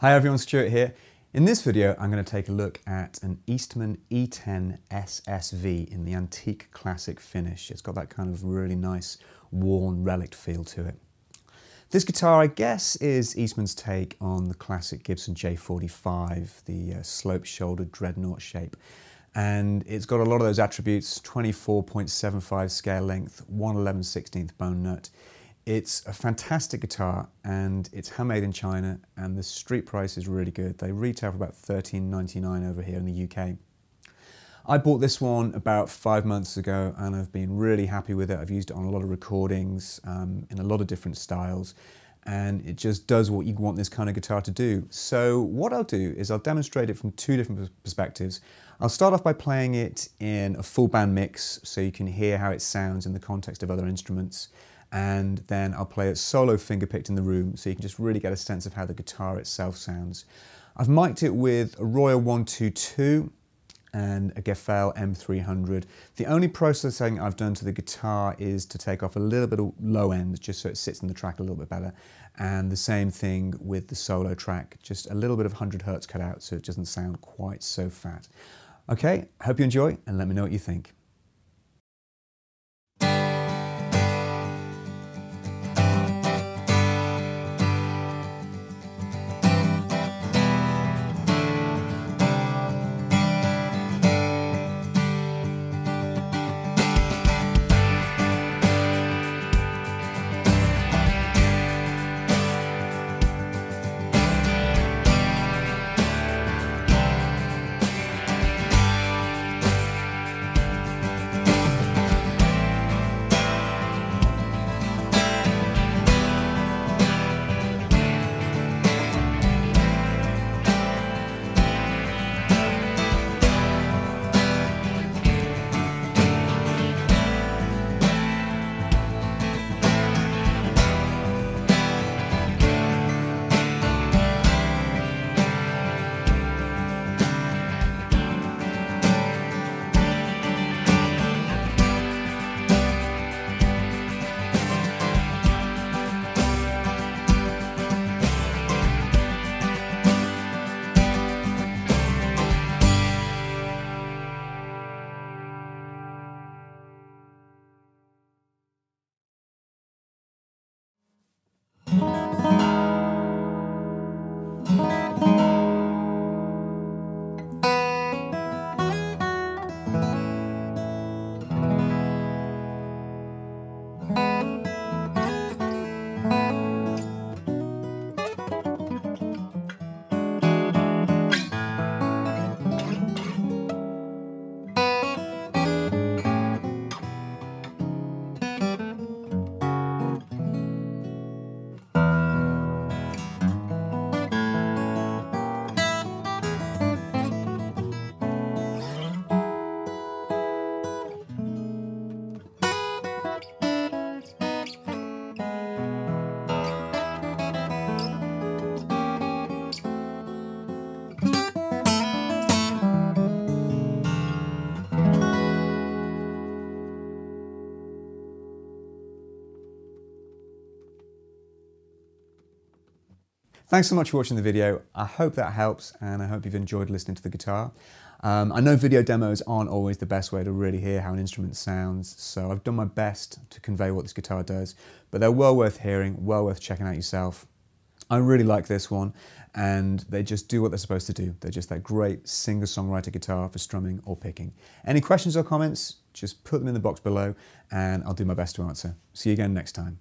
Hi everyone, Stuart here. In this video, I'm going to take a look at an Eastman E10 SSV in the antique classic finish. It's got that kind of really nice worn relic feel to it. This guitar, I guess, is Eastman's take on the classic Gibson J45, the uh, slope-shouldered dreadnought shape. And it's got a lot of those attributes, 24.75 scale length, 111 16th bone nut. It's a fantastic guitar and it's handmade in China and the street price is really good. They retail for about $13.99 over here in the UK. I bought this one about five months ago and I've been really happy with it. I've used it on a lot of recordings um, in a lot of different styles and it just does what you want this kind of guitar to do. So what I'll do is I'll demonstrate it from two different perspectives. I'll start off by playing it in a full band mix so you can hear how it sounds in the context of other instruments and then I'll play it solo fingerpicked in the room so you can just really get a sense of how the guitar itself sounds. I've mic'd it with a Royer 122 and a Gefell M300. The only processing I've done to the guitar is to take off a little bit of low end just so it sits in the track a little bit better. And the same thing with the solo track, just a little bit of 100 hertz cut out so it doesn't sound quite so fat. Okay, hope you enjoy and let me know what you think. Thanks so much for watching the video. I hope that helps and I hope you've enjoyed listening to the guitar. Um, I know video demos aren't always the best way to really hear how an instrument sounds, so I've done my best to convey what this guitar does, but they're well worth hearing, well worth checking out yourself. I really like this one, and they just do what they're supposed to do. They're just that great singer-songwriter guitar for strumming or picking. Any questions or comments, just put them in the box below, and I'll do my best to answer. See you again next time.